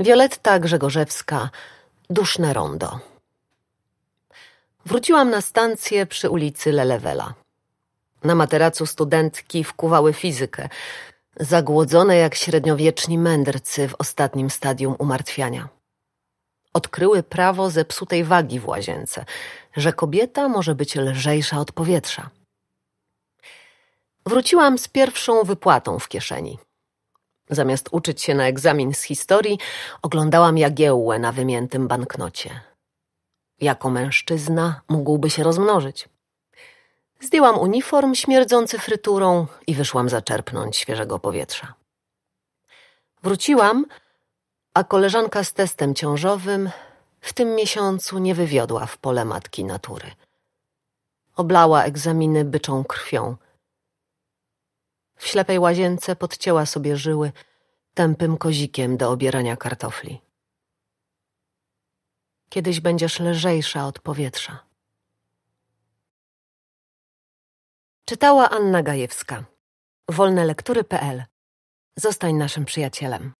Wioletta Grzegorzewska, Duszne Rondo. Wróciłam na stację przy ulicy Lelewela. Na materacu studentki wkuwały fizykę, zagłodzone jak średniowieczni mędrcy w ostatnim stadium umartwiania. Odkryły prawo zepsutej wagi w łazience, że kobieta może być lżejsza od powietrza. Wróciłam z pierwszą wypłatą w kieszeni. Zamiast uczyć się na egzamin z historii, oglądałam jagiełłę na wymiętym banknocie. Jako mężczyzna mógłby się rozmnożyć. Zdjęłam uniform śmierdzący fryturą i wyszłam zaczerpnąć świeżego powietrza. Wróciłam, a koleżanka z testem ciążowym w tym miesiącu nie wywiodła w pole matki natury. Oblała egzaminy byczą krwią. W ślepej łazience podcięła sobie żyły tępym kozikiem do obierania kartofli. Kiedyś będziesz lżejsza od powietrza. Czytała Anna Gajewska. Wolnelektury.pl. Zostań naszym przyjacielem.